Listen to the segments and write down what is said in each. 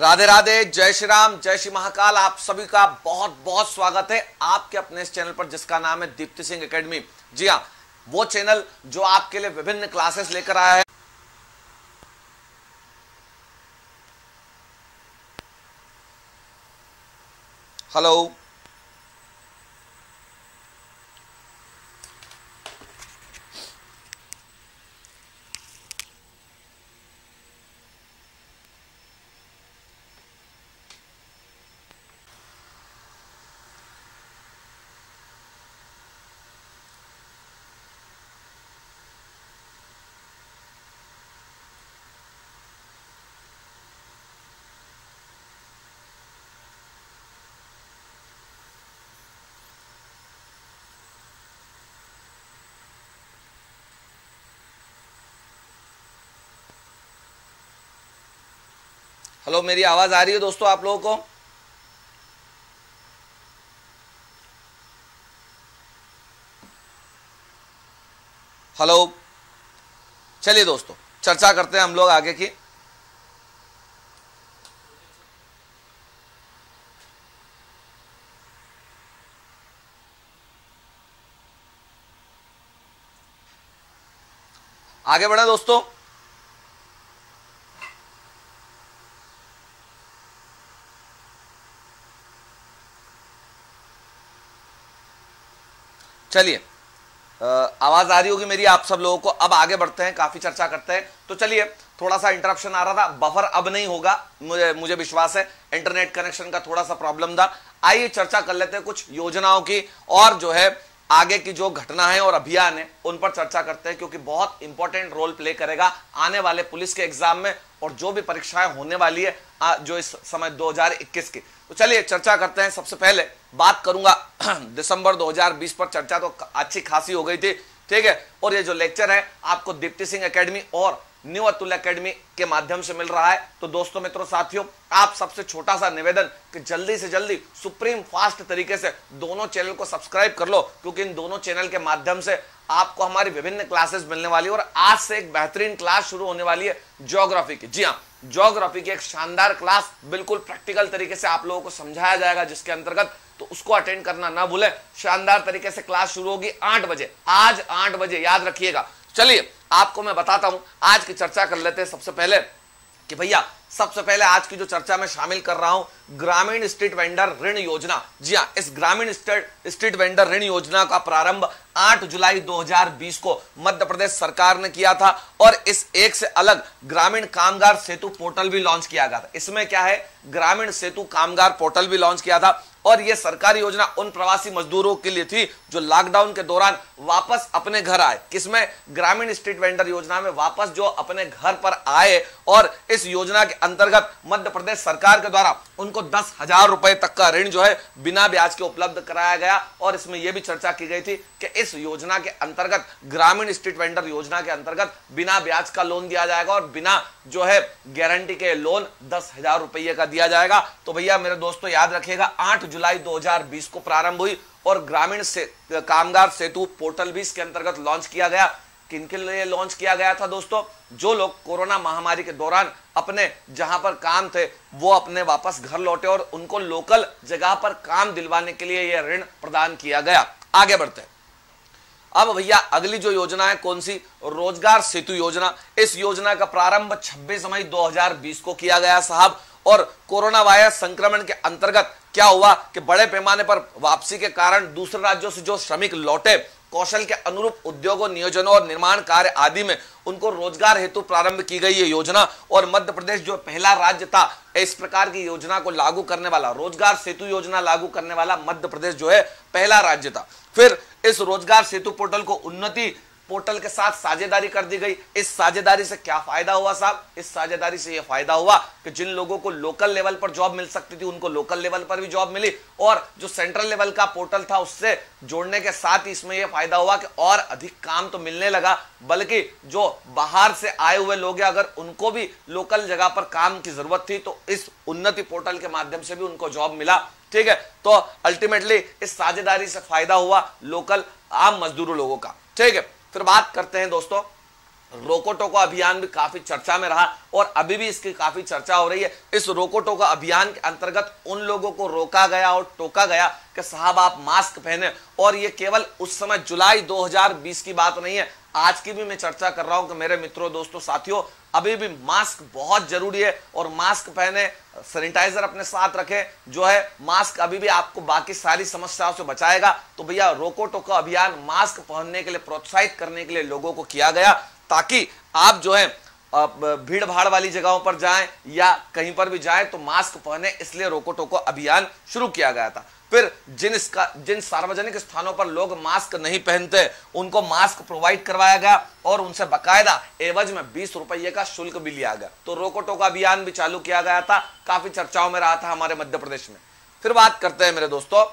राधे राधे, जय श्री राम, जय श्री महाकाल, आप सभी का बहुत बहुत स्वागत है आपके अपने इस चैनल पर, जिसका नाम है दीप्ति सिंह एकेडमी। जी हाँ वो चैनल जो आपके लिए विभिन्न क्लासेस लेकर आया है। हेलो। हेलो मेरी आवाज़ आ रही है दोस्तों आप लोगों को? हेलो चलिए दोस्तों, चर्चा करते हैं हम लोग आगे की। आगे बढ़े दोस्तों। चलिए आवाज़ आ रही होगी मेरी, आप सब लोगों को। अब आगे बढ़ते हैं, काफ़ी चर्चा करते हैं। तो चलिए थोड़ा सा इंटरप्शन आ रहा था बफर अब नहीं होगा, मुझे मुझे विश्वास है इंटरनेट कनेक्शन का थोड़ा सा प्रॉब्लम था। आइए चर्चा कर लेते हैं कुछ योजनाओं की, और जो है, आगे की जो घटना है और अभियान है, उन पर चर्चा करते हैं, क्योंकि बहुत इंपॉर्टेंट रोल प्ले करेगा आने वाले पुलिस के एग्ज़ाम में, और जो भी परीक्षाएँ होने वाली है जो इस समय 2021 की। तो चलिए, चर्चा करते हैं। सबसे पहले बात करूँगा दिसंबर 2020 पर। चर्चा तो अच्छी खासी हो गई थी, ठीक है? और ये जो लेक्चर है, आपको दीप्ति सिंह एकेडमी और न्यू अतुल एकेडमी के माध्यम से मिल रहा है। तो दोस्तों, मित्रों, साथियों, आप सबसे छोटा सा निवेदन कि जल्दी से जल्दी सुप्रीम फास्ट तरीके से दोनों चैनल को सब्सक्राइब कर लो, क्योंकि इन दोनों चैनल के माध्यम से आपको हमारी विभिन्न क्लासेस मिलने वाली है। और आज से एक बेहतरीन क्लास शुरू होने वाली है ज्योग्राफी की। जी हाँ ज्योग्राफी की एक शानदार क्लास बिल्कुल प्रैक्टिकल तरीके से आप लोगों को समझाया जाएगा जिसके अंतर्गत तो उसको अटेंड करना ना भूले। शानदार तरीके से क्लास शुरू होगी आठ बजे। आज आठ बजे, याद रखिएगा। चलिए, आपको मैं बताता हूँ, आज की चर्चा कर लेते हैं सबसे पहले कि भैया सबसे पहले आज की जो चर्चा में शामिल कर रहा हूँ, ग्रामीण स्ट्रीट वेंडर ऋण योजना। जी हाँ इस ग्रामीण स्ट्रीट वेंडर ऋण योजना का प्रारंभ 8 जुलाई 2020 को मध्य प्रदेश सरकार ने किया था और इस एक से अलग ग्रामीण कामगार सेतु पोर्टल भी लॉन्च किया गया था। इसमें क्या है, ग्रामीण सेतु कामगार पोर्टल भी लॉन्च किया था और यह सरकारी योजना उन प्रवासी मजदूरों के लिए थी जो लॉकडाउन के दौरान वापस अपने घर आए। किसमें? ग्रामीण स्ट्रीट वेंडर योजना में वापस जो अपने घर पर आए और इस योजना के अंतर्गत मध्य प्रदेश सरकार के द्वारा उनको दस हज़ार रुपए तक का ऋण जो है बिना ब्याज के उपलब्ध कराया गया और इसमें यह भी चर्चा की गई थी कि इस योजना के अंतर्गत, ग्रामीण स्ट्रीट वेंडर योजना के अंतर्गत बिना ब्याज का लोन दिया जाएगा और बिना जो है गारंटी के लोन दस हज़ार रुपये का दिया जाएगा। तो भैया, मेरे दोस्तों, याद रखिएगा, आठ जुलाई 2020 को प्रारंभ हुई और ग्रामीण से, कामगार सेतु पोर्टल भी इसके अंतर्गत लॉन्च किया गया। किन के लिए लॉन्च किया गया था दोस्तों? जो लोग कोरोना महामारी के दौरान अपने जहाँ पर काम थे, वो अपने वापस घर लौटे और उनको लोकल जगह पर काम दिलवाने के लिए यह ऋण प्रदान किया गया। आगे बढ़ते अब भैया, अगली जो योजना है, कौन सी? रोज़गार सेतु योजना। इस योजना का प्रारंभ 26 मई 2020 को किया गया साहब। और कोरोना वायरस संक्रमण के अंतर्गत क्या हुआ कि बड़े पैमाने पर वापसी के कारण दूसरे राज्यों से जो श्रमिक लौटे कौशल के अनुरूप उद्योगों, नियोजनों और निर्माण कार्य आदि में उनको रोज़गार हेतु प्रारंभ की गई ये योजना और मध्य प्रदेश जो पहला राज्य था, इस प्रकार की योजना को लागू करने वाला, रोज़गार सेतु योजना लागू करने वाला मध्य प्रदेश जो है, पहला राज्य था। फिर इस रोज़गार सेतु पोर्टल को उन्नति पोर्टल के साथ साझेदारी कर दी गई। इस साझेदारी से क्या फ़ायदा हुआ साहब? इस साझेदारी से यह फ़ायदा हुआ कि जिन लोगों को लोकल लेवल पर जॉब मिल सकती थी, उनको लोकल लेवल पर भी जॉब मिली और जो सेंट्रल लेवल का पोर्टल था, उससे जोड़ने के साथ ही इसमें यह फ़ायदा हुआ कि और अधिक काम तो मिलने लगा, बल्कि जो बाहर से आए हुए लोग हैं, अगर उनको भी लोकल जगह पर काम की ज़रूरत थी तो इस उन्नति पोर्टल के माध्यम से भी उनको जॉब मिला। ठीक है? तो अल्टीमेटली इस साझेदारी से फ़ायदा हुआ लोकल आम मजदूरों लोगों का। ठीक है? फिर बात करते हैं दोस्तों। रोको टोको अभियान भी काफ़ी चर्चा में रहा और अभी भी इसकी काफ़ी चर्चा हो रही है। इस रोको टोको अभियान के अंतर्गत उन लोगों को रोका गया और टोका गया कि साहब आप मास्क पहने और ये केवल उस समय जुलाई 2020 की बात नहीं है आज की भी मैं चर्चा कर रहा हूँ कि मेरे मित्रों, दोस्तों, साथियों, अभी भी मास्क बहुत ज़रूरी है और मास्क पहने, सैनिटाइजर अपने साथ रखें। जो है, मास्क अभी भी आपको बाकी सारी समस्याओं से बचाएगा। तो भैया, रोको टोको अभियान मास्क पहनने के लिए, प्रोत्साहित करने के लिए लोगों को किया गया ताकि आप जो है भीड़ भाड़ वाली जगहों पर जाएँ या कहीं पर भी जाएँ तो मास्क पहने इसलिए रोको टोको अभियान शुरू किया गया था। फिर जिन इसका, जिन सार्वजनिक स्थानों पर लोग मास्क नहीं पहनते, उनको मास्क प्रोवाइड करवाया गया और उनसे बकायदा एवज में बीस रुपये का शुल्क भी लिया गया। तो रोको टोको अभियान भी चालू किया गया था। काफ़ी चर्चाओं में रहा था हमारे मध्य प्रदेश में। फिर बात करते हैं मेरे दोस्तों,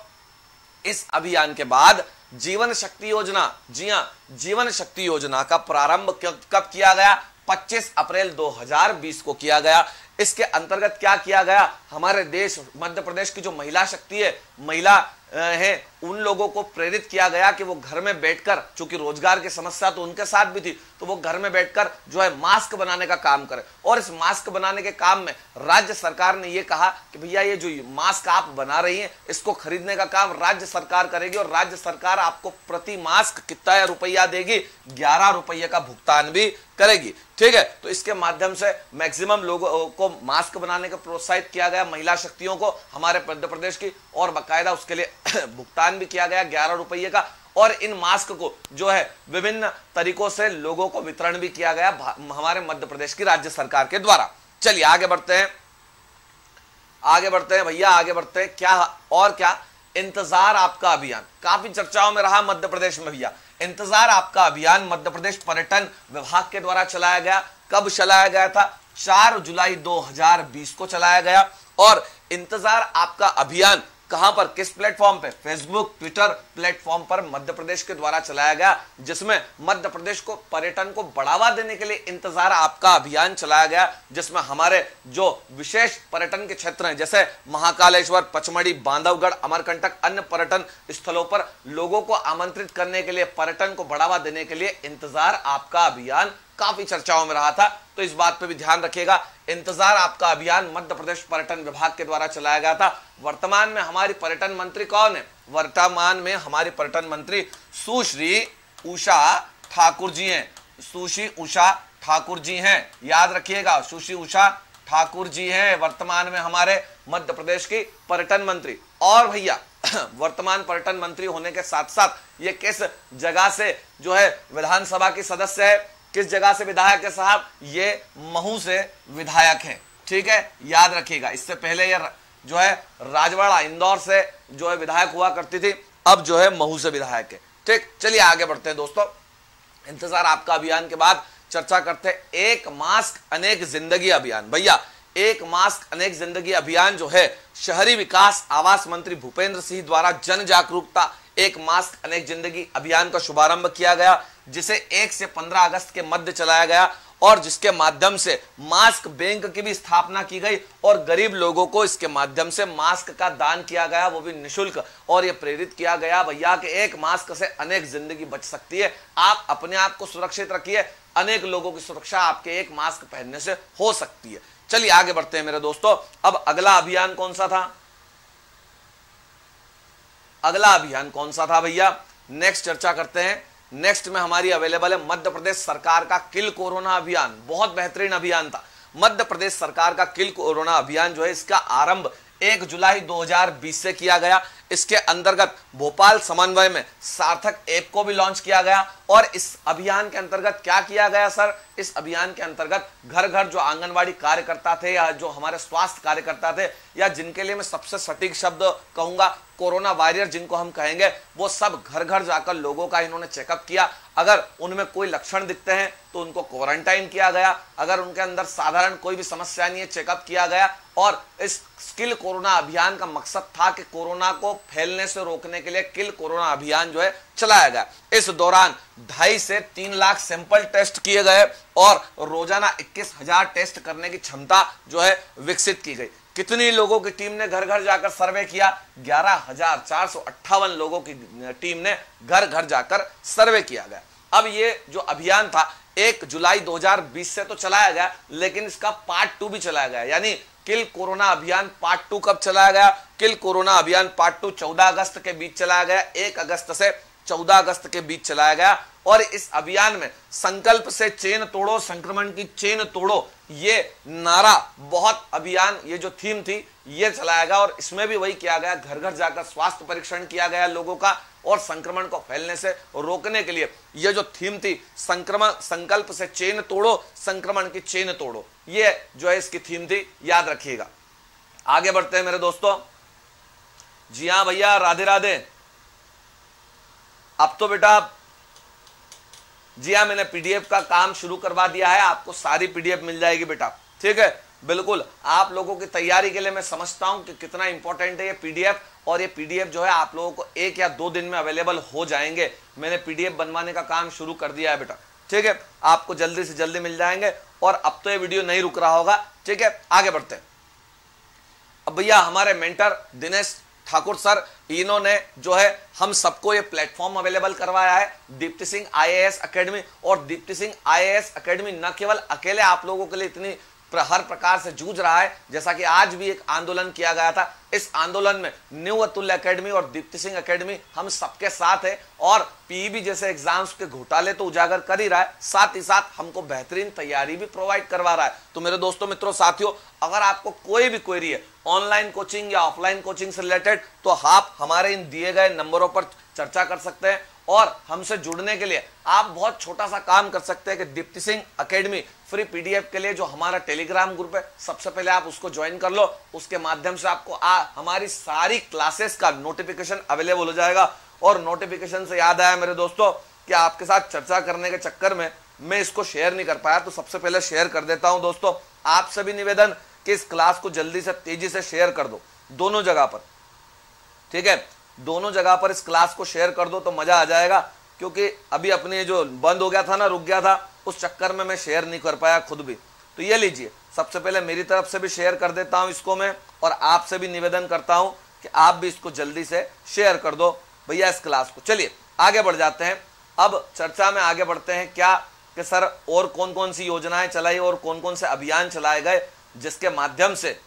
इस अभियान के बाद जीवन शक्ति योजना, जी हाँ जीवन शक्ति योजना का प्रारंभ कब किया गया? 25 अप्रैल 2020 को किया गया। इसके अंतर्गत क्या किया गया? हमारे देश, मध्य प्रदेश की जो महिला शक्ति है, महिला है उन लोगों को प्रेरित किया गया कि वो घर में बैठकर, चूँकि रोज़गार की समस्या तो उनके साथ भी थी तो वो घर में बैठकर जो है मास्क बनाने का काम करे। और इस मास्क बनाने के काम में राज्य सरकार ने ये कहा कि भैया ये जो मास्क आप बना रही हैं, इसको खरीदने का काम राज्य सरकार करेगी और राज्य सरकार आपको प्रति मास्क कितना रुपया देगी? ग्यारह रुपये का भुगतान भी करेगी। ठीक है तो इसके माध्यम से मैक्सिमम लोगों को मास्क बनाने का प्रोत्साहित किया गया, महिला शक्तियों को, हमारे मध्य प्रदेश की, और बाकायदा उसके लिए भुगतान भी किया गया ग्यारह रुपये का और इन मास्क को जो है विभिन्न तरीकों से लोगों को वितरण भी किया गया हमारे मध्य प्रदेश की राज्य सरकार के द्वारा। चलिए आगे बढ़ते हैं। आगे बढ़ते हैं भैया, आगे बढ़ते हैं। क्या, और क्या? इंतज़ार आपका अभियान। काफ़ी चर्चाओं में रहा मध्य प्रदेश में भैया। इंतज़ार आपका अभियान मध्य प्रदेश पर्यटन विभाग के द्वारा चलाया गया। कब चलाया गया था? चार जुलाई 2020 को चलाया गया। और इंतज़ार आपका अभियान कहाँ पर, किस प्लेटफॉर्म पे? फेसबुक ट्विटर प्लेटफॉर्म पर मध्य प्रदेश के द्वारा चलाया गया, जिसमें मध्य प्रदेश को पर्यटन को बढ़ावा देने के लिए इंतज़ार आपका अभियान चलाया गया, जिसमें हमारे जो विशेष पर्यटन के क्षेत्र हैं, जैसे महाकालेश्वर, पचमढ़ी, बांधवगढ़, अमरकंटक, अन्य पर्यटन स्थलों पर लोगों को आमंत्रित करने के लिए, पर्यटन को बढ़ावा देने के लिए इंतज़ार आपका अभियान काफ़ी चर्चाओं में रहा था। तो इस बात पर भी ध्यान रखिएगा। इंतज़ार आपका अभियान मध्य प्रदेश पर्यटन विभाग के द्वारा चलाया गया था। वर्तमान में हमारी पर्यटन मंत्री कौन है? वर्तमान में हमारी पर्यटन मंत्री सुश्री उषा ठाकुर जी हैं। सुश्री उषा ठाकुर जी हैं। याद रखिएगा, सुश्री उषा ठाकुर जी हैं वर्तमान में हमारे मध्य प्रदेश की पर्यटन मंत्री। और भैया, वर्तमान पर्यटन मंत्री होने के साथ साथ ये किस जगह से जो है विधानसभा की सदस्य है? किस जगह से विधायक है साहब? ये महू से विधायक है। ठीक है? याद रखिएगा। इससे पहले यह जो है, राजवाड़ा, इंदौर से जो है विधायक हुआ करती थी, अब जो है महू से विधायक है। ठीक? चलिए आगे बढ़ते हैं दोस्तों। इंतज़ार आपका अभियान के बाद चर्चा करते हैं। एक मास्क, अनेक ज़िंदगी अभियान। भैया एक मास्क, अनेक ज़िंदगी अभियान जो है, शहरी विकास, आवास मंत्री भूपेंद्र सिंह द्वारा जन जागरूकता, एक मास्क, अनेक ज़िंदगी अभियान का शुभारंभ किया गया, जिसे एक से पंद्रह अगस्त के मध्य चलाया गया और जिसके माध्यम से मास्क बैंक की भी स्थापना की गई और गरीब लोगों को इसके माध्यम से मास्क का दान किया गया, वो भी निशुल्क और ये प्रेरित किया गया। भैया कि एक मास्क से अनेक ज़िंदगी बच सकती है। आप अपने आप को सुरक्षित रखिए। अनेक लोगों की सुरक्षा आपके एक मास्क पहनने से हो सकती है। चलिए आगे बढ़ते हैं मेरे दोस्तों। अब अगला अभियान कौन सा था? अगला अभियान कौन सा था भैया? नेक्स्ट चर्चा करते हैं। नेक्स्ट में हमारी अवेलेबल है मध्य प्रदेश सरकार का किल कोरोना अभियान। बहुत बेहतरीन अभियान था। मध्य प्रदेश सरकार का किल कोरोना अभियान जो है, इसका आरंभ एक जुलाई 2020 से किया गया। इसके अंतर्गत भोपाल समन्वय में सार्थक ऐप को भी लॉन्च किया गया। और इस अभियान के अंतर्गत क्या किया गया, सर? इस अभियान के अंतर्गत घर घर जो आंगनवाड़ी कार्यकर्ता थे या जो हमारे स्वास्थ्य कार्यकर्ता थे या जिनके लिए मैं सबसे सटीक शब्द कहूँगा, कोरोना वॉरियर जिनको हम कहेंगे, वो सब घर घर जाकर लोगों का इन्होंने चेकअप किया। अगर उनमें कोई लक्षण दिखते हैं तो उनको क्वारंटाइन किया गया। अगर उनके अंदर साधारण कोई भी समस्या नहीं है चेकअप किया गया और इस स्किल कोरोना अभियान का मकसद था कि कोरोना को फैलने से रोकने के लिए किल कोरोना अभियान जो है चलाया गया। इस दौरान ढाई से तीन लाख सैंपल टेस्ट किए गए और रोज़ाना इक्कीस हज़ार टेस्ट करने की क्षमता जो है विकसित की गई। कितनी लोगों की टीम ने घर घर जाकर सर्वे किया? ग्यारह लोगों की टीम ने घर घर जाकर सर्वे किया गया। अब ये जो अभियान था, एक जुलाई 2020 से तो चलाया गया, लेकिन इसका पार्ट टू भी चलाया गया। यानी किल कोरोना अभियान पार्ट टू कब चलाया गया? किल कोरोना अभियान पार्ट टू चौदह अगस्त के बीच चलाया गया, एक अगस्त से चौदह अगस्त के बीच चलाया गया। और इस अभियान में संकल्प से चेन तोड़ो, संक्रमण की चेन तोड़ो, ये नारा, बहुत अभियान, ये जो थीम थी, ये चलाया गया। और इसमें भी वही किया गया घर घर जाकर स्वास्थ्य परीक्षण किया गया लोगों का और संक्रमण को फैलने से रोकने के लिए यह जो थीम थी, संक्रमण, संकल्प से चेन तोड़ो, संक्रमण की चेन तोड़ो, ये जो है इसकी थीम थी, याद रखिएगा। आगे बढ़ते हैं मेरे दोस्तों। जी हाँ भैया, राधे राधे। अब तो बेटा, जी हाँ मैंने पीडीएफ का काम शुरू करवा दिया है, आपको सारी पीडीएफ मिल जाएगी बेटा। ठीक है? बिल्कुल, आप लोगों की तैयारी के लिए मैं समझता हूँ कि कितना इंपॉर्टेंट है ये पीडीएफ। और ये पीडीएफ जो है आप लोगों को एक या दो दिन में अवेलेबल हो जाएँगे। मैंने पीडीएफ बनवाने का काम शुरू कर दिया है बेटा। ठीक है? आपको जल्दी से जल्दी मिल जाएँगे और अब तो ये वीडियो नहीं रुक रहा होगा। ठीक है? आगे बढ़ते हैं। अब भैया हमारे मेंटर दिनेश ठाकुर सर, इन्होंने जो है हम सबको ये प्लेटफॉर्म अवेलेबल करवाया है। दीप्ति सिंह आईएएस एकेडमी और दीप्ति सिंह आईएएस एकेडमी न केवल अकेले आप लोगों के लिए इतनी हर प्रकार से जूझ रहा है, जैसा कि आज भी एक आंदोलन किया गया था। इस आंदोलन में न्यू अतुल्य अकेडमी और दीप्ति सिंह अकेडमी हम सबके साथ है और पीईबी जैसे एग्ज़ाम्स के घोटाले तो उजागर कर ही रहा है, साथ ही साथ हमको बेहतरीन तैयारी भी प्रोवाइड करवा रहा है। तो मेरे दोस्तों, मित्रों, साथियों, अगर आपको कोई भी क्वेरी है ऑनलाइन कोचिंग या ऑफलाइन कोचिंग से रिलेटेड तो आप हमारे इन दिए गए नंबरों पर चर्चा कर सकते हैं और हमसे जुड़ने के लिए आप बहुत छोटा सा काम कर सकते हैं कि Deepti Singh academy free PDF के लिए जो हमारा टेलीग्राम ग्रुप है सबसे पहले आप उसको ज्वाइन कर लो। उसके माध्यम से आपको आ, हमारी सारी क्लासेस का नोटिफिकेशन अवेलेबल हो जाएगा। और नोटिफिकेशन से याद आया मेरे दोस्तों कि आपके साथ चर्चा करने के चक्कर में मैं इसको शेयर नहीं कर पाया तो सबसे पहले शेयर कर देता हूँ दोस्तों। आप सभी निवेदन कि इस क्लास को जल्दी से तेज़ी से शेयर कर दो दोनों जगह पर। ठीक है? दोनों जगह पर इस क्लास को शेयर कर दो तो मज़ा आ जाएगा। क्योंकि अभी अपने जो बंद हो गया था ना, रुक गया था, उस चक्कर में मैं शेयर नहीं कर पाया खुद भी। तो ये लीजिए, सबसे पहले मेरी तरफ़ से भी शेयर कर देता हूँ इसको मैं, और आपसे भी निवेदन करता हूँ कि आप भी इसको जल्दी से शेयर कर दो भैया इस क्लास को। चलिए, आगे बढ़ जाते हैं। अब चर्चा में आगे बढ़ते हैं, क्या कि सर और कौन कौन सी योजनाएँ चलाई और कौन कौन से अभियान चलाए गए, जिसके माध्यम से,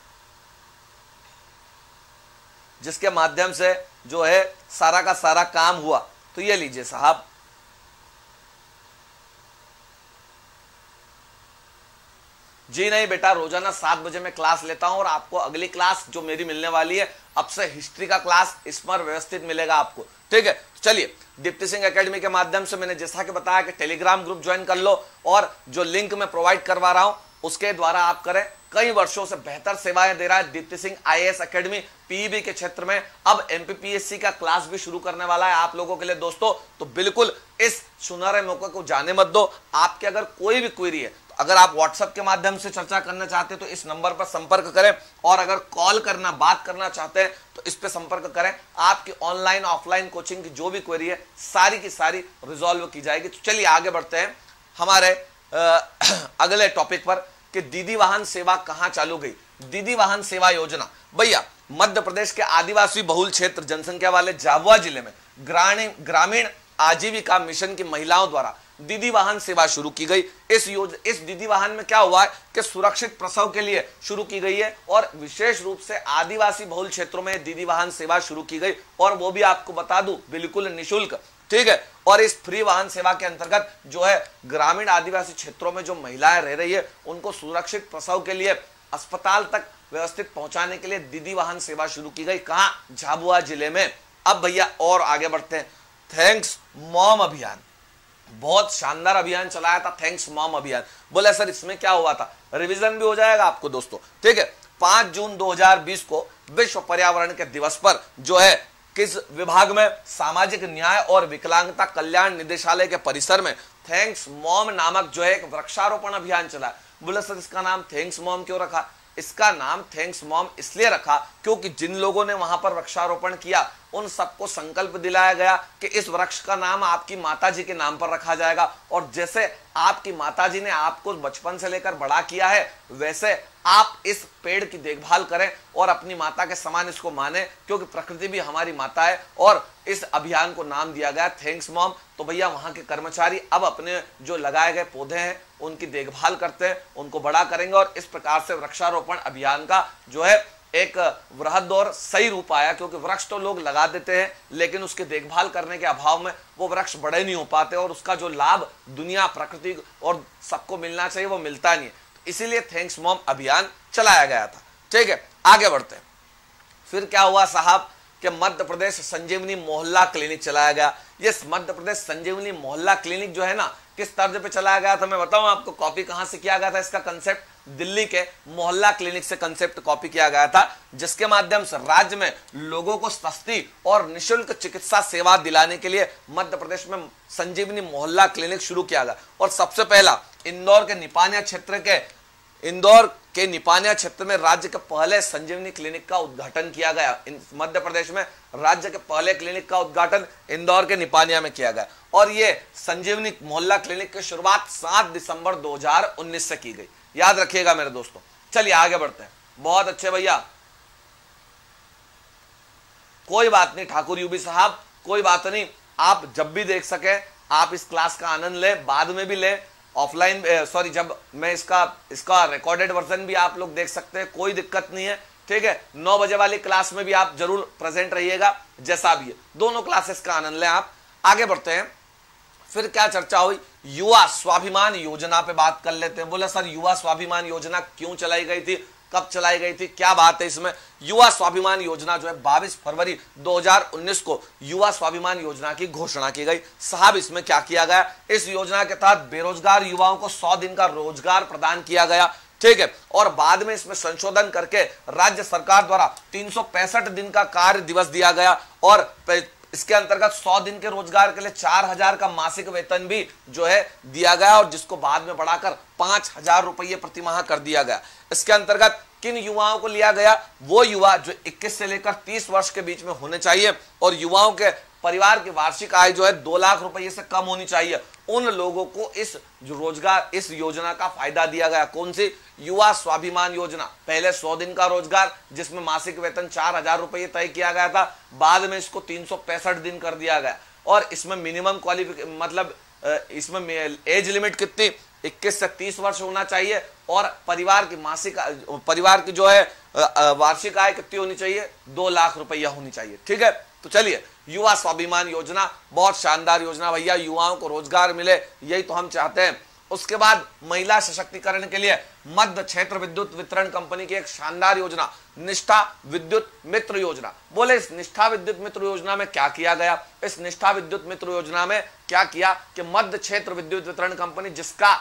जिसके माध्यम से जो है सारा का सारा काम हुआ तो ये लीजिए साहब। जी नहीं बेटा, रोज़ाना सात बजे मैं क्लास लेता हूँ और आपको अगली क्लास जो मेरी मिलने वाली है, अब से हिस्ट्री का क्लास इस पर व्यवस्थित मिलेगा आपको। ठीक है, चलिए, दीप्ति सिंह एकेडमी के माध्यम से मैंने जैसा कि बताया कि टेलीग्राम ग्रुप ज्वाइन कर लो और जो लिंक मैं प्रोवाइड करवा रहा हूँ, उसके द्वारा आप करें। कई वर्षों से बेहतर सेवाएँ दे रहा है Deepti Singh IAS academy, PEB के क्षेत्र में। अब एमपीपीएससी का क्लास भी शुरू करने वाला है आप लोगों के लिए दोस्तों। तो बिल्कुल इस सुनहरे मौके को जाने मत दो। आपके अगर कोई भी क्वेरी है तो अगर आप व्हाट्सएप के माध्यम से चर्चा करना चाहते हैं तो इस नंबर पर संपर्क करें। और अगर कॉल करना, बात करना चाहते हैं तो इस पर संपर्क करें। आपकी ऑनलाइन, ऑफलाइन कोचिंग की जो भी क्वेरी है, सारी की सारी रिजॉल्व की जाएगी। तो चलिए आगे बढ़ते हैं। हमारे अगले टॉपिक पर। कि दीदी वाहन सेवा कहाँ चालू गई? दीदी वाहन सेवा योजना। भैया मध्य प्रदेश के आदिवासी बहुल क्षेत्र जनसंख्या वाले जाबुआ ज़िले में ग्रामीण आजीविका मिशन की महिलाओं द्वारा दीदी वाहन सेवा शुरू की गई। इस योज इस दीदी वाहन में क्या हुआ है कि सुरक्षित प्रसव के लिए शुरू की गई है और विशेष रूप से आदिवासी बहुल क्षेत्रों में दीदी वाहन सेवा शुरू की गई। और वो भी आपको बता दूँ, बिल्कुल निशुल्क। ठीक है? और इस फ्री वाहन सेवा के अंतर्गत जो है ग्रामीण आदिवासी क्षेत्रों में जो महिलाएँ रह रही है, उनको सुरक्षित प्रसव के लिए, अस्पताल तक व्यवस्थित पहुँचाने के लिए दीदी वाहन सेवा शुरू की गई। कहा? झाबुआ ज़िले में। अब भैया और आगे बढ़ते हैं। थैंक्स मॉम अभियान। बहुत शानदार अभियान चलाया था थैंक्स मॉम अभियान। बोले, सर, इसमें क्या हुआ था? रिवीजन भी हो जाएगा आपको, दोस्तों। ठीक है? पाँच जून 2020 को विश्व पर्यावरण के दिवस पर जो है किस विभाग में सामाजिक न्याय और विकलांगता कल्याण निदेशालय के परिसर में थैंक्स मॉम नामक जो है एक वृक्षारोपण अभियान चला बोले, सर, इसका नाम थैंक्स मॉम क्यों रखा? इसका नाम थैंक्स मॉम इसलिए रखा क्योंकि जिन लोगों ने वहाँ पर वृक्षारोपण किया, उन सबको संकल्प दिलाया गया कि इस वृक्ष का नाम आपकी माता जी के नाम पर रखा जाएगा। और जैसे आपकी माता जी ने आपको बचपन से लेकर बड़ा किया है, वैसे आप इस पेड़ की देखभाल करें और अपनी माता के समान इसको माने, क्योंकि प्रकृति भी हमारी माता है और इस अभियान को नाम दिया गया थैंक्स मॉम तो भैया, वहाँ के कर्मचारी अब अपने जो लगाए गए पौधे हैं, उनकी देखभाल करते हैं, उनको बड़ा करेंगे और इस प्रकार से वृक्षारोपण अभियान का जो है एक वृहद और सही रूप आया, क्योंकि वृक्ष तो लोग लगा देते हैं, लेकिन उसकी देखभाल करने के अभाव में वो वृक्ष बड़े नहीं हो पाते और उसका जो लाभ दुनिया, प्रकृति और सबको मिलना चाहिए, वो मिलता नहीं इसीलिए थैंक्स मॉम अभियान चलाया गया था। ठीक है, आगे बढ़ते हैं। फिर क्या हुआ साहब कि मध्य प्रदेश संजीवनी मोहल्ला क्लिनिक चलाया गया। ये मध्य प्रदेश संजीवनी मोहल्ला क्लिनिक जो है ना, किस तर्ज पे चलाया गया था मैं बताऊँ आपको, कॉपी कहाँ से किया गया था इसका कंसेप्ट दिल्ली के मोहल्ला क्लिनिक से कंसेप्ट कॉपी किया गया था, जिसके माध्यम से राज्य में लोगों को सस्ती और निशुल्क चिकित्सा सेवा दिलाने के लिए मध्य प्रदेश में संजीवनी मोहल्ला क्लिनिक शुरू किया गया। और सबसे पहला, इंदौर के निपानिया क्षेत्र के इंदौर के निपानिया क्षेत्र में राज्य के पहले संजीवनी क्लिनिक का उद्घाटन किया गया। मध्य प्रदेश में राज्य के पहले क्लिनिक का उद्घाटन इंदौर के निपानिया में किया गया। और ये संजीवनी मोहल्ला क्लिनिक की शुरुआत 7 दिसंबर 2019 से की गई। याद रखिएगा मेरे दोस्तों। चलिए आगे बढ़ते हैं। बहुत अच्छे भैया। कोई बात नहीं, ठाकुर यूबी साहब, कोई बात नहीं। आप जब भी देख सके, आप इस क्लास का आनंद ले, बाद में भी ले। ऑफलाइन सॉरी जब मैं इसका इसका रिकॉर्डेड वर्जन भी आप लोग देख सकते हैं, कोई दिक्कत नहीं है, ठीक है? नौ बजे वाली क्लास में भी आप ज़रूर प्रेजेंट रहिएगा, जैसा भी है। दोनों क्लासेस का आनंद लें आप। आगे बढ़ते हैं। फिर क्या चर्चा हुई? युवा स्वाभिमान योजना पे बात कर लेते हैं। बोले, सर, युवा स्वाभिमान योजना क्यों चलाई गई थी? कब चलाई गई थी? क्या बात है इसमें? युवा स्वाभिमान योजना जो है 22 फरवरी 2019 को युवा स्वाभिमान योजना की घोषणा की गई। साहब, इसमें क्या किया गया? इस योजना के तहत बेरोजगार युवाओं को 100 दिन का रोज़गार प्रदान किया गया। ठीक है? और बाद में इसमें संशोधन करके राज्य सरकार द्वारा तीन सौ पैंसठ दिन का कार्य दिवस दिया गया और इसके अंतर्गत 100 दिन के रोज़गार के लिए चार हज़ार का मासिक वेतन भी जो है दिया गया और जिसको बाद में बढ़ाकर पाँच हज़ार रुपये प्रतिमाह कर दिया गया। इसके अंतर्गत किन युवाओं को लिया गया? वो युवा जो 21 से लेकर 30 वर्ष के बीच में होने चाहिए और युवाओं के परिवार की वार्षिक आय जो है दो लाख रुपए से कम होनी चाहिए। उन लोगों को इस जो रोज़गार, इस योजना का फ़ायदा दिया गया। कौन सी? युवा स्वाभिमान योजना। पहले सौ दिन का रोज़गार, जिसमें मासिक वेतन चार हज़ार रुपये तय किया गया था। बाद में इसको तीन दिन कर दिया गया। और इसमें मिनिमम क्वालिफिक मतलब इसमें एज लिमिट कितनी? 21 से 30 वर्ष होना चाहिए। और परिवार की मासिक, परिवार की जो है वार्षिक आय कितनी होनी चाहिए? दो लाख रुपया होनी चाहिए। ठीक है? तो चलिए युवा स्वाभिमान योजना, बहुत शानदार योजना भैया, युवाओं को रोज़गार मिले, यही तो हम चाहते हैं। उसके बाद महिला सशक्तिकरण के लिए मध्य क्षेत्र विद्युत वितरण कंपनी की एक शानदार योजना, निष्ठा विद्युत मित्र योजना। बोले, इस निष्ठा विद्युत मित्र योजना में क्या किया गया? इस निष्ठा विद्युत मित्र योजना में क्या किया कि मध्य क्षेत्र विद्युत वितरण कंपनी, जिसका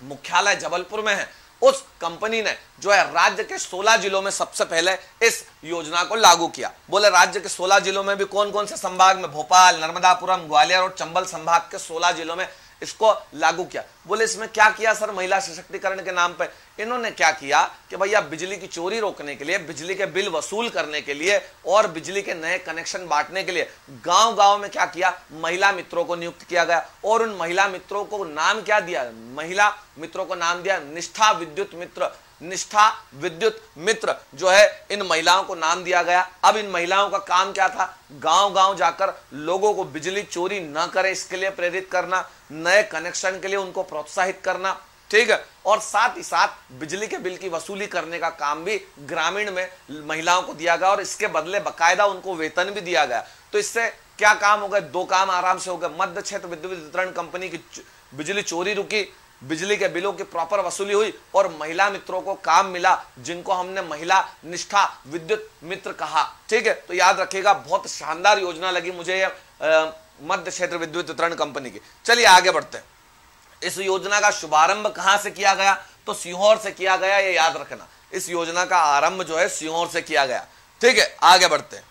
मुख्यालय जबलपुर में है उस कंपनी ने जो है राज्य के 16 जिलों में सबसे पहले इस योजना को लागू किया। बोले, राज्य के 16 जिलों में भी कौन कौन से संभाग में? भोपाल, नर्मदापुरम, ग्वालियर और चंबल संभाग के 16 जिलों में इसको लागू किया। बोले, इसमें क्या किया सर महिला सशक्तिकरण के नाम पर इन्होंने क्या किया कि भैया, बिजली की चोरी रोकने के लिए, बिजली के बिल वसूल करने के लिए और बिजली के नए कनेक्शन बांटने के लिए गाँव गाँव में क्या किया? महिला मित्रों को नियुक्त किया गया और उन महिला मित्रों को नाम क्या दिया? महिला मित्रों को नाम दिया, निष्ठा विद्युत मित्र। निष्ठा, विद्युत मित्र जो है, इन महिलाओं को नाम दिया गया। अब इन महिलाओं का काम क्या था? गाँव गाँव जाकर लोगों को बिजली चोरी न करे, इसके लिए प्रेरित करना, नए कनेक्शन के लिए उनको प्रोत्साहित करना, ठीक है? और साथ ही साथ बिजली के बिल की वसूली करने का काम भी ग्रामीण में महिलाओं को दिया गया और इसके बदले बकायदा उनको वेतन भी दिया गया। तो इससे क्या काम हो गए? दो काम आराम से हो गए। मध्य क्षेत्र विद्युत वितरण कंपनी की बिजली चोरी रुकी बिजली के बिलों की प्रॉपर वसूली हुई और महिला मित्रों को काम मिला, जिनको हमने महिला निष्ठा विद्युत मित्र कहा। ठीक है? तो याद रखिएगा, बहुत शानदार योजना लगी मुझे मध्य क्षेत्र विद्युत वितरण कंपनी की। चलिए आगे बढ़ते हैं। इस योजना का शुभारंभ कहाँ से किया गया? तो सीहोर से किया गया, ये याद रखना। इस योजना का आरंभ जो है सीहोर से किया गया। ठीक है? आगे बढ़ते हैं।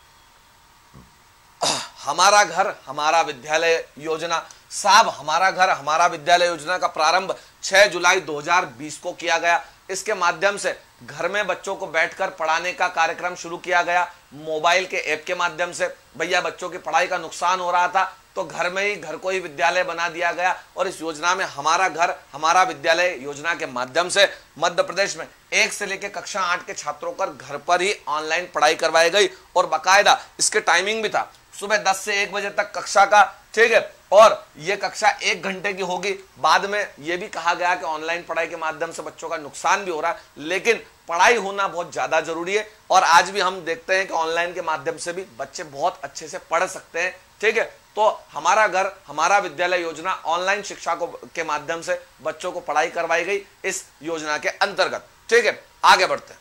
हमारा घर, हमारा विद्यालय योजना, साहब, हमारा घर, हमारा विद्यालय योजना का प्रारंभ 6 जुलाई 2020 को किया गया। इसके माध्यम से घर में बच्चों को बैठकर पढ़ाने का कार्यक्रम शुरू किया गया, मोबाइल के ऐप के माध्यम से। भैया, बच्चों की पढ़ाई का नुकसान हो रहा था तो घर में ही, घर को ही विद्यालय बना दिया गया और इस योजना में हमारा घर, हमारा विद्यालय योजना के माध्यम से मध्य प्रदेश में एक से लेकर कक्षा आठ के छात्रों पर घर पर ही ऑनलाइन पढ़ाई करवाई गई और बाकायदा इसके टाइमिंग भी था। सुबह दस से एक बजे तक कक्षा का, ठीक है? और ये कक्षा एक घंटे की होगी। बाद में ये भी कहा गया कि ऑनलाइन पढ़ाई के माध्यम से बच्चों का नुकसान भी हो रहा है, लेकिन पढ़ाई होना बहुत ज़्यादा ज़रूरी है। और आज भी हम देखते हैं कि ऑनलाइन के माध्यम से भी बच्चे बहुत अच्छे से पढ़ सकते हैं, ठीक है? तो हमारा घर, हमारा विद्यालय योजना ऑनलाइन शिक्षा को, के माध्यम से बच्चों को पढ़ाई करवाई गई इस योजना के अंतर्गत, ठीक है? आगे बढ़ते हैं।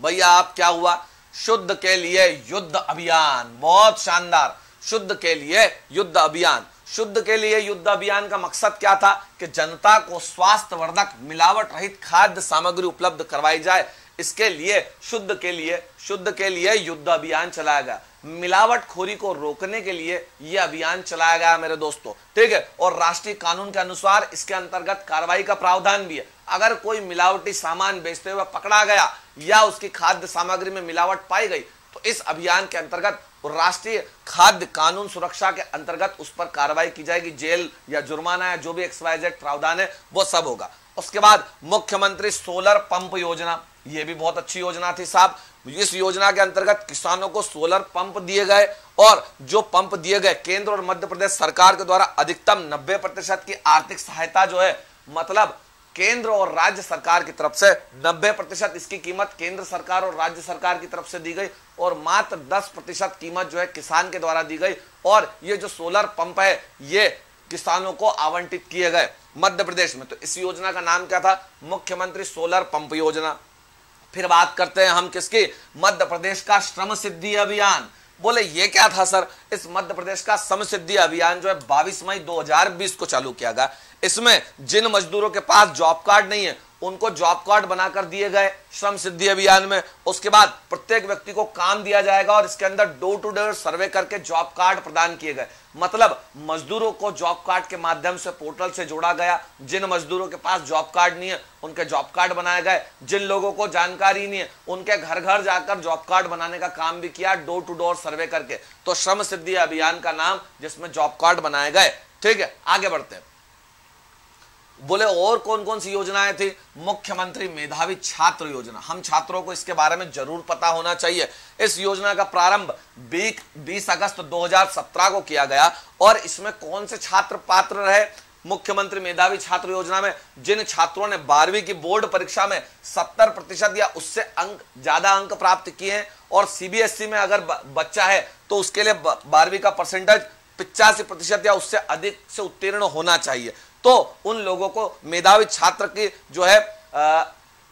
भैया, आप क्या हुआ? शुद्ध के लिए युद्ध अभियान, बहुत शानदार। शुद्ध के लिए युद्ध अभियान। शुद्ध के लिए युद्ध अभियान का मकसद क्या था? कि जनता को स्वास्थ्य वर्धक मिलावट रहित खाद्य सामग्री उपलब्ध करवाई जाए। इसके लिए शुद्ध के लिए, शुद्ध के लिए युद्ध अभियान चलाया गया। मिलावट खोरी को रोकने के लिए यह अभियान चलाया गया मेरे दोस्तों। ठीक है? और राष्ट्रीय कानून के अनुसार इसके अंतर्गत कार्रवाई का प्रावधान भी है। अगर कोई मिलावटी सामान बेचते हुए पकड़ा गया या उसकी खाद्य सामग्री में मिलावट पाई गई तो इस अभियान के अंतर्गत राष्ट्रीय खाद्य कानून सुरक्षा के अंतर्गत उस पर कार्रवाई की जाएगी। जेल या जुर्माना या जो भी एक्सवाइजेड प्रावधान है, वो सब होगा। उसके बाद मुख्यमंत्री सोलर पंप योजना, ये भी बहुत अच्छी योजना थी साहब। इस योजना के अंतर्गत किसानों को सोलर पंप दिए गए और जो पंप दिए गए, केंद्र और मध्य प्रदेश सरकार के द्वारा अधिकतम 90 प्रतिशत की आर्थिक सहायता जो है मतलब केंद्र और राज्य सरकार की तरफ़ से 90 प्रतिशत इसकी कीमत केंद्र सरकार और राज्य सरकार की तरफ़ से दी गई और मात्र 10 प्रतिशत कीमत जो है किसान के द्वारा दी गई और ये जो सोलर पंप है, ये किसानों को आवंटित किए गए मध्य प्रदेश में। तो इस योजना का नाम क्या था? मुख्यमंत्री सोलर पंप योजना। फिर बात करते हैं हम किसकी? मध्य प्रदेश का श्रम सिद्धि अभियान। बोले, ये क्या था सर? इस मध्य प्रदेश का समसिद्धि सिद्धि अभियान जो है 22 मई 2020 को चालू किया गया। इसमें जिन मजदूरों के पास जॉब कार्ड नहीं है उनको जॉब कार्ड बनाकर दिए गए श्रम सिद्धि अभियान में। उसके बाद प्रत्येक व्यक्ति को काम दिया जाएगा और इसके अंदर डोर टू डोर सर्वे करके जॉब कार्ड प्रदान किए गए। मतलब मजदूरों को जॉब कार्ड के माध्यम से पोर्टल से जोड़ा गया। जिन मजदूरों के पास जॉब कार्ड नहीं है, उनके जॉब कार्ड बनाए गए। जिन लोगों को जानकारी नहीं है, उनके घर घर जाकर जॉब कार्ड बनाने का काम भी किया डोर टू डोर सर्वे करके। तो श्रम सिद्धि अभियान का नाम जिसमें जॉब कार्ड बनाए गए। ठीक है, आगे बढ़ते हैं। बोले, और कौन कौन सी योजनाएँ थी? मुख्यमंत्री मेधावी छात्र योजना। हम छात्रों को इसके बारे में ज़रूर पता होना चाहिए। इस योजना का प्रारंभ 20 अगस्त 2017 को किया गया, और इसमें कौन से छात्र पात्र रहे? मुख्यमंत्री मेधावी छात्र योजना में जिन छात्रों ने बारहवीं की बोर्ड परीक्षा में 70 प्रतिशत या उससे अंक, ज़्यादा अंक प्राप्त किए हैं, और सीबीएसई में अगर बच्चा है तो उसके लिए बारहवीं का परसेंटेज पिचासी प्रतिशत या उससे अधिक से उत्तीर्ण होना चाहिए। तो उन लोगों को मेधावी छात्र की जो है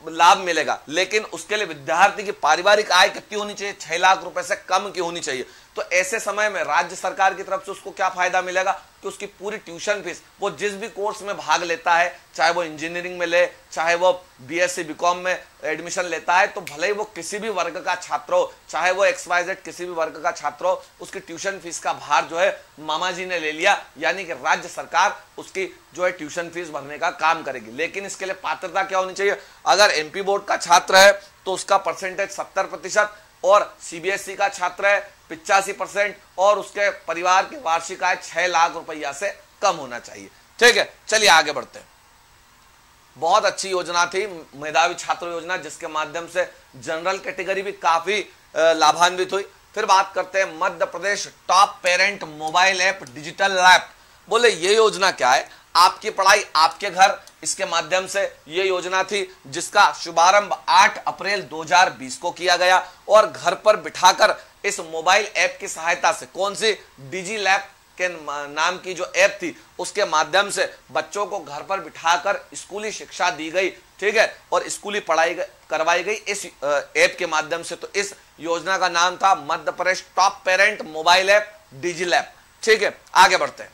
लाभ मिलेगा। लेकिन उसके लिए विद्यार्थी की पारिवारिक आय कितनी होनी चाहिए? छह लाख रुपए से कम की होनी चाहिए। तो ऐसे समय में राज्य सरकार की तरफ़ से उसको क्या फ़ायदा मिलेगा कि उसकी पूरी ट्यूशन फ़ीस, वो जिस भी कोर्स में भाग लेता है, चाहे वो इंजीनियरिंग में ले, चाहे वो बीएससी बीकॉम में एडमिशन लेता है तो भले ही वो किसी भी वर्ग का छात्र हो, चाहे वो एक्सवाइजेड किसी भी वर्ग का छात्र हो, उसकी ट्यूशन फ़ीस का भार जो है मामा जी ने ले लिया, यानी कि राज्य सरकार उसकी जो है ट्यूशन फ़ीस भरने का काम करेगी। लेकिन इसके लिए पात्रता क्या होनी चाहिए? अगर एमपी बोर्ड का छात्र है तो उसका परसेंटेज सत्तर प्रतिशत और सीबीएसई का छात्र है पिचासी परसेंट और उसके परिवार की वार्षिक आय छह लाख रुपया से कम होना चाहिए। ठीक है, चलिए आगे बढ़ते हैं। बहुत अच्छी योजना थी, मेधावी छात्र योजना, जिसके माध्यम से जनरल कैटेगरी भी काफ़ी लाभान्वित हुई। फिर बात करते हैं Madhya Pradesh top parent mobile app, digital app. बोले, ये योजना क्या है? आपकी पढ़ाई, आपके घर। इसके माध्यम से यह योजना थी, जिसका शुभारंभ 8 अप्रैल 2020 को किया गया और घर पर बिठाकर इस मोबाइल ऐप की सहायता से, कौन सी? डिजी लैब के नाम की जो ऐप थी, उसके माध्यम से बच्चों को घर पर बिठाकर स्कूली शिक्षा दी गई, ठीक है? और स्कूली पढ़ाई करवाई गई इस ऐप के माध्यम से। तो इस योजना का नाम था Madhya Pradesh top parent mobile app digi lab ठीक है? आगे बढ़ते हैं।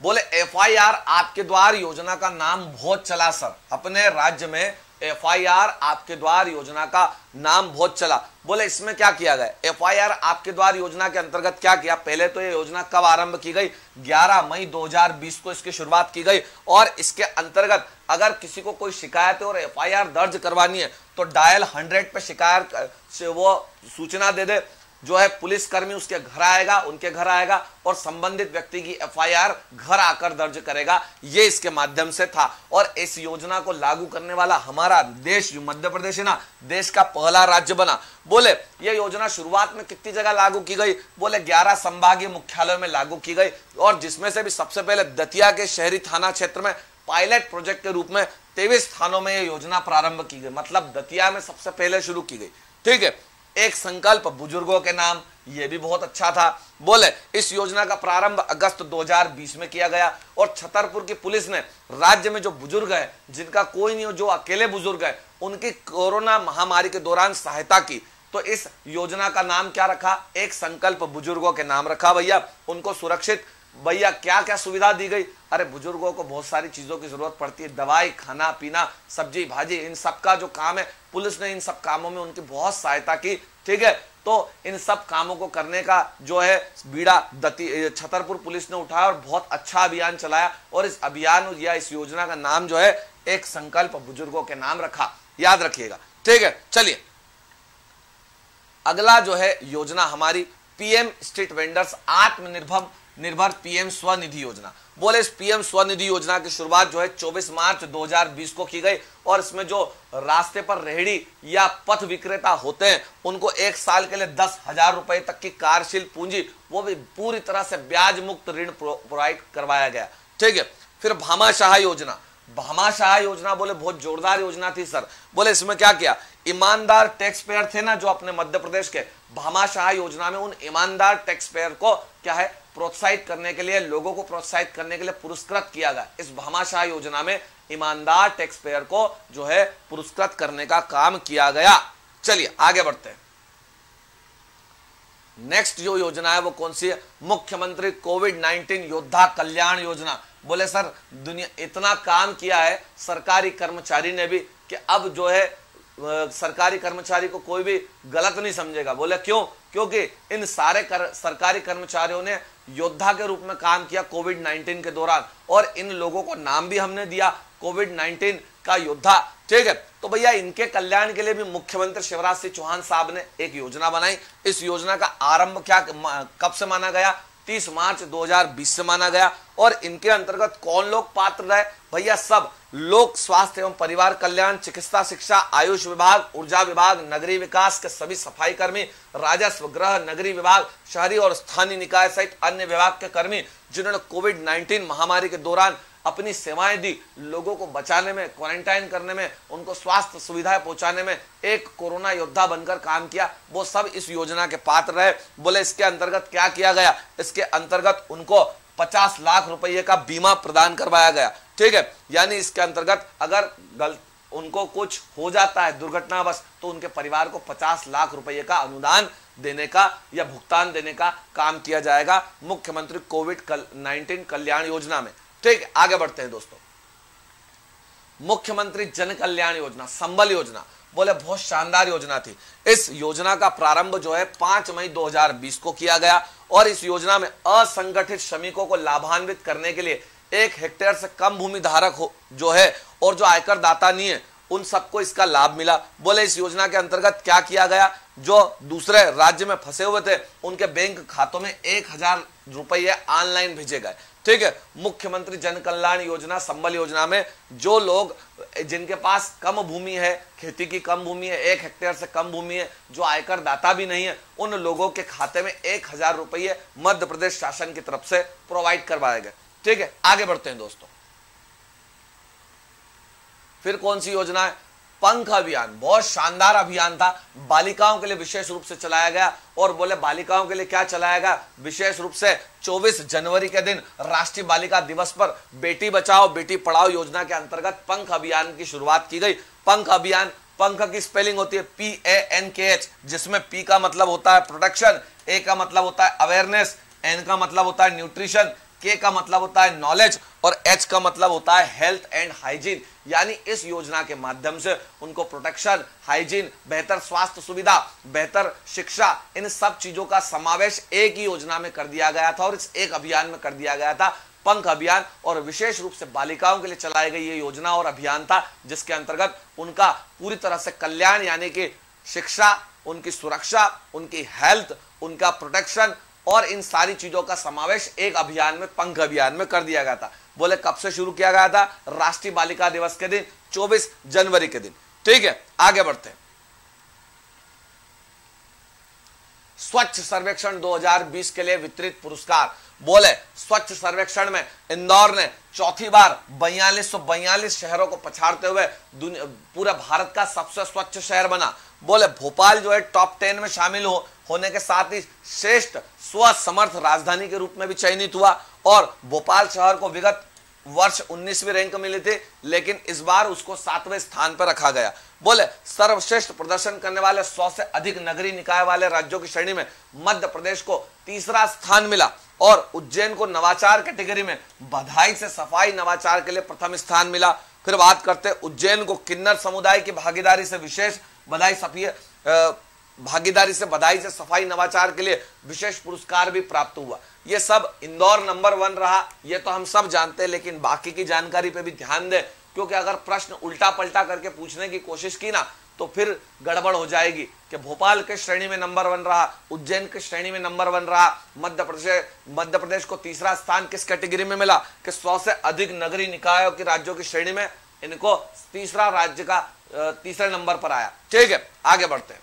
बोले, एफआईआर आपके द्वार योजना का नाम बहुत चला, सर। अपने राज्य में एफआईआर आपके द्वार योजना का नाम बहुत चला। बोले, इसमें क्या किया गया? एफआईआर आपके द्वार योजना के अंतर्गत क्या किया? पहले तो ये योजना कब आरंभ की गई? 11 मई 2020 को इसकी शुरुआत की गई। और इसके अंतर्गत अगर किसी को कोई शिकायत है और एफआईआर दर्ज करवानी है तो डायल 100 पे शिकायत से वो सूचना दे दे। जो है पुलिसकर्मी उसके घर आएगा, उनके घर आएगा और संबंधित व्यक्ति की एफआईआर घर आकर दर्ज करेगा। ये इसके माध्यम से था। और इस योजना को लागू करने वाला हमारा देश जो मध्य प्रदेश है ना, देश का पहला राज्य बना। बोले, ये योजना शुरुआत में कितनी जगह लागू की गई? बोले 11 संभागीय मुख्यालयों में लागू की गई। और जिसमें से भी सबसे पहले दतिया के शहरी थाना क्षेत्र में पायलट प्रोजेक्ट के रूप में तेईस थानों में यह योजना प्रारंभ की गई। मतलब दतिया में सबसे पहले शुरू की गई। ठीक है? एक संकल्प बुज़ुर्गों के नाम यह भी बहुत अच्छा था। बोले, इस योजना का प्रारंभ अगस्त 2020 में किया गया और छतरपुर की पुलिस ने राज्य में जो बुज़ुर्ग है, जिनका कोई नहीं हो, जो अकेले बुज़ुर्ग है, उनकी कोरोना महामारी के दौरान सहायता की। तो इस योजना का नाम क्या रखा? एक संकल्प बुज़ुर्गों के नाम रखा भैया। उनको सुरक्षित भैया क्या क्या सुविधा दी गई? अरे, बुज़ुर्गों को बहुत सारी चीज़ों की ज़रूरत पड़ती है। दवाई, खाना, पीना, सब्ज़ी, भाजी, इन सब का जो काम है, पुलिस ने इन सब कामों में उनकी बहुत सहायता की, ठीक है? तो इन सब कामों को करने का जो है, बीड़ा, दती छतरपुर पुलिस ने उठाया और बहुत अच्छा अभियान चलाया और इस अभियान या इस योजना का नाम जो है, एक संकल्प बुज़ुर्गों के नाम रखा। याद रखिएगा, ठीक है? चलिए। अगला जो है, योजना हमारी, पीएम स्ट्रीट वेंडर्स आत्मनिर्भर निर्भर पीएम स्वनिधि योजना। बोले, इस पीएम स्वनिधि योजना की शुरुआत जो है 24 मार्च 2020 को की गई और इसमें जो रास्ते पर रेहड़ी या पथ विक्रेता होते हैं, उनको एक साल के लिए दस हज़ार रुपए तक की कार्यशील पूंजी, वो भी पूरी तरह से ब्याज मुक्त ऋण प्रोवाइड करवाया गया। ठीक है, फिर भामाशाह योजना। भामाशाह योजना बोले, बहुत जोरदार योजना थी सर। बोले, इसमें क्या किया? ईमानदार टैक्स पेयर थे ना जो अपने मध्य प्रदेश के, भामाशाह योजना में उन ईमानदार टैक्स पेयर को क्या है? प्रोत्साहित करने के लिए, लोगों को प्रोत्साहित करने के लिए पुरस्कृत किया गया। इस भामाशाह योजना में ईमानदार टैक्स पेयर को जो है पुरस्कृत करने का काम किया गया। चलिए, आगे बढ़ते हैं। नेक्स्ट जो योजना है, वो कौन सी है? मुख्यमंत्री कोविड 19 योद्धा कल्याण योजना। बोले, सर, दुनिया, इतना काम किया है, सरकारी कर्मचारी ने भी, कि अब जो है सरकारी कर्मचारी को कोई भी गलत नहीं समझेगा। बोले क्यों? क्योंकि इन सारे कर, सरकारी कर्मचारियों ने योद्धा के रूप में काम किया कोविड 19 के दौरान और इन लोगों को नाम भी हमने दिया कोविड 19 का योद्धा। ठीक है? तो भैया इनके कल्याण के लिए भी मुख्यमंत्री शिवराज सिंह चौहान साहब ने एक योजना बनाई। इस योजना का आरंभ क्या कब से माना गया? 30 मार्च 2020 से माना गया। और इनके अंतर्गत कौन लोग पात्र रहे? भैया सब, लोक स्वास्थ्य एवं परिवार कल्याण, चिकित्सा, शिक्षा, आयुष विभाग, ऊर्जा विभाग, नगरीय विकास के सभी सफ़ाई कर्मी राजस्व ग्रह नगरी विभाग, शहरी और स्थानीय निकाय सहित अन्य विभाग के कर्मी, जिन्होंने कोविड 19 महामारी के दौरान अपनी सेवाएँ दी लोगों को बचाने में क्वारंटाइन करने में उनको स्वास्थ्य सुविधाएँ पहुँचाने में एक कोरोना योद्धा बनकर काम किया। वो सब इस योजना के पात्र रहे। बोले इसके अंतर्गत क्या किया गया? इसके अंतर्गत उनको 50 लाख रुपए का बीमा प्रदान करवाया गया। ठीक है? यानी इसके अंतर्गत अगर गलत उनको कुछ हो जाता है दुर्घटना बस तो उनके परिवार को 50 लाख रुपए का अनुदान देने का या भुगतान देने का काम किया जाएगा मुख्यमंत्री कोविड कल, 19 कल्याण योजना में। ठीक, आगे बढ़ते हैं दोस्तों। मुख्यमंत्री जन कल्याण योजना, संबल योजना, बोले बहुत शानदार योजना थी। इस योजना का प्रारंभ जो है, पाँच मई 2020 को किया गया और इस योजना में असंगठित श्रमिकों को लाभान्वित करने के लिए एक हेक्टेयर से कम भूमि धारक हो, जो है, और जो आयकर दाता नहीं है उन सबको इसका लाभ मिला। बोले, इस योजना के अंतर्गत क्या किया गया? जो दूसरे राज्य में फंसे हुए थे, उनके बैंक खातों में एक हज़ार रुपये ऑनलाइन भेजे गए। ठीक है, मुख्यमंत्री जन कल्याण योजना, संबल योजना में जो लोग, जिनके पास कम भूमि है, खेती की कम भूमि है, एक हेक्टेयर से कम भूमि है, जो आयकर दाता भी नहीं है, उन लोगों के खाते में एक हज़ार रुपये मध्य प्रदेश शासन की तरफ़ से प्रोवाइड करवाए गए। ठीक है, आगे बढ़ते हैं दोस्तों। फिर कौन सी योजना है? पंख अभियान। बहुत शानदार अभियान था। बालिकाओं के लिए विशेष रूप से चलाया गया। और बोले, बालिकाओं के लिए क्या चलाया गया? विशेष रूप से 24 जनवरी के दिन राष्ट्रीय बालिका दिवस पर बेटी बचाओ, बेटी पढ़ाओ योजना के अंतर्गत पंख अभियान की शुरुआत की गई। पंख अभियान, पंख की स्पेलिंग होती है P A N K H जिसमें पी का मतलब होता है प्रोटेक्शन ए का मतलब होता है अवेयरनेस एन का मतलब होता है न्यूट्रिशन के का मतलब होता है नॉलेज और एच का मतलब होता है हेल्थ एंड हाइजीन यानी इस योजना के माध्यम से उनको प्रोटेक्शन हाइजीन बेहतर स्वास्थ्य सुविधा, बेहतर शिक्षा, इन सब चीज़ों का समावेश एक ही योजना में कर दिया गया था और इस एक अभियान में कर दिया गया था। पंख अभियान और विशेष रूप से बालिकाओं के लिए चलाई गई ये योजना और अभियान था, जिसके अंतर्गत उनका पूरी तरह से कल्याण, यानी कि शिक्षा, उनकी सुरक्षा, उनकी हेल्थ उनका प्रोटेक्शन और इन सारी चीज़ों का समावेश एक अभियान में, पंख अभियान में कर दिया गया था। बोले, कब से शुरू किया गया था? राष्ट्रीय बालिका दिवस के दिन 24 जनवरी के दिन। ठीक है, आगे बढ़ते हैं। स्वच्छ सर्वेक्षण 2020 के लिए वितरित पुरस्कार। बोले, स्वच्छ सर्वेक्षण में इंदौर ने चौथी बार बयालीस सौ बयालीस शहरों को पछाड़ते हुए पूरे भारत का सबसे स्वच्छ शहर बना। बोले, भोपाल जो है टॉप टेन में शामिल हो। होने के साथ ही श्रेष्ठ स्व समर्थ राजधानी के रूप में भी चयनित हुआ और भोपाल शहर को विगत वर्ष 19वीं रैंक मिली थी, लेकिन इस बार उसको सातवें स्थान पर रखा गया। बोले, सर्वश्रेष्ठ प्रदर्शन करने वाले सौ से अधिक नगरीय निकाय वाले राज्यों की श्रेणी में मध्य प्रदेश को तीसरा स्थान मिला और उज्जैन को नवाचार कैटेगरी में बधाई से सफ़ाई नवाचार के लिए प्रथम स्थान मिला। फिर बात करते, उज्जैन को किन्नर समुदाय की भागीदारी से विशेष बधाई सफी भागीदारी से बधाई से सफ़ाई नवाचार के लिए विशेष पुरस्कार भी प्राप्त हुआ। ये सब इंदौर नंबर वन रहा, ये तो हम सब जानते हैं, लेकिन बाकी की जानकारी पे भी ध्यान दें, क्योंकि अगर प्रश्न उल्टा पलटा करके पूछने की कोशिश की ना तो फिर गड़बड़ हो जाएगी कि भोपाल के श्रेणी में नंबर वन रहा, उज्जैन के श्रेणी में नंबर वन रहा, मध्य प्रदेश मध्य प्रदेश को तीसरा स्थान किस कैटेगरी में मिला, कि सौ से अधिक नगरीय निकायों की राज्यों की श्रेणी में, इनको तीसरा राज्य का तीसरे नंबर पर आया। ठीक है, आगे बढ़ते हैं।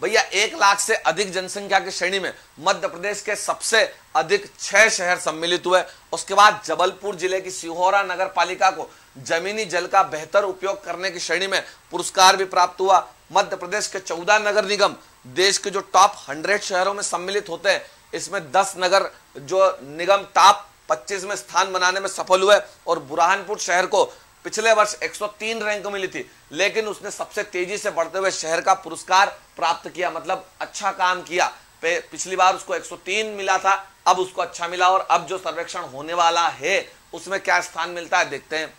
भैया, एक लाख से अधिक जनसंख्या की श्रेणी में मध्य प्रदेश के सबसे अधिक छह शहर सम्मिलित हुए। उसके बाद जबलपुर ज़िले की सिहोरा नगर पालिका को जमीनी जल का बेहतर उपयोग करने की श्रेणी में पुरस्कार भी प्राप्त हुआ। मध्य प्रदेश के चौदह नगर निगम देश के जो टॉप हंड्रेड शहरों में सम्मिलित होते हैं, इसमें दस नगर जो निगम टॉप पच्चीस में स्थान बनाने में सफल हुए और बुरहानपुर शहर को पिछले वर्ष 103 रैंक मिली थी, लेकिन उसने सबसे तेज़ी से बढ़ते हुए शहर का पुरस्कार प्राप्त किया मतलब अच्छा काम किया। पिछली बार उसको 103 मिला था, अब उसको अच्छा मिला और अब जो सर्वेक्षण होने वाला है, उसमें क्या स्थान मिलता है देखते हैं।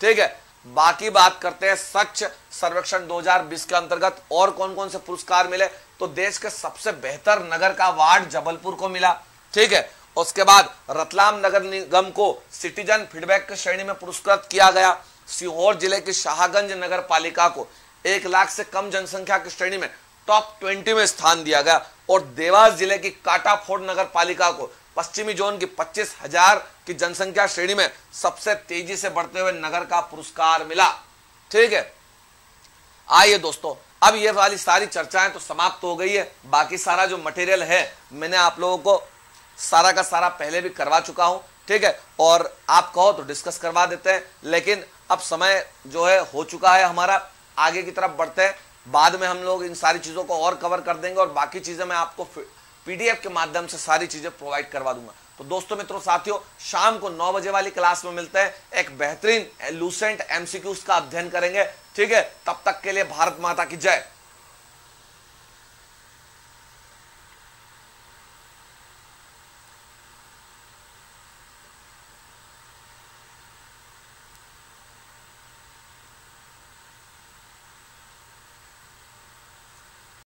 ठीक है, बाकी बात करते हैं स्वच्छ सर्वेक्षण 2020 के अंतर्गत और कौन कौन से पुरस्कार मिले। तो देश के सबसे बेहतर नगर का वार्ड जबलपुर को मिला। ठीक है, उसके बाद रतलाम नगर निगम को सिटीजन फीडबैक श्रेणी में पुरस्कृत किया गया। सीहोर ज़िले की शाहगंज नगर पालिका को एक लाख से कम जनसंख्या की श्रेणी में टॉप ट्वेंटी में स्थान दिया गया और देवास ज़िले की काटाफोड़ नगर पालिका को पश्चिमी जोन की पच्चीस हज़ार की जनसंख्या श्रेणी में सबसे तेज़ी से बढ़ते हुए नगर का पुरस्कार मिला। ठीक है? आइए दोस्तों, अब ये वाली सारी चर्चाएँ तो समाप्त हो गई है। बाकी सारा जो मटेरियल है, मैंने आप लोगों को सारा का सारा पहले भी करवा चुका हूँ। ठीक है? और आप कहो तो डिस्कस करवा देते हैं, लेकिन अब समय जो है, हो चुका है, हमारा आगे की तरफ़ बढ़ते हैं। बाद में हम लोग इन सारी चीज़ों को और कवर कर देंगे और बाकी चीज़ें मैं आपको पीडीएफ के माध्यम से सारी चीज़ें प्रोवाइड करवा दूँगा। तो दोस्तों, मित्रों, साथियों, शाम को नौ बजे वाली क्लास में मिलते हैं। एक बेहतरीन लूसेंट एमसीक्यूज का अध्ययन करेंगे। ठीक है, तब तक के लिए भारत माता की जय।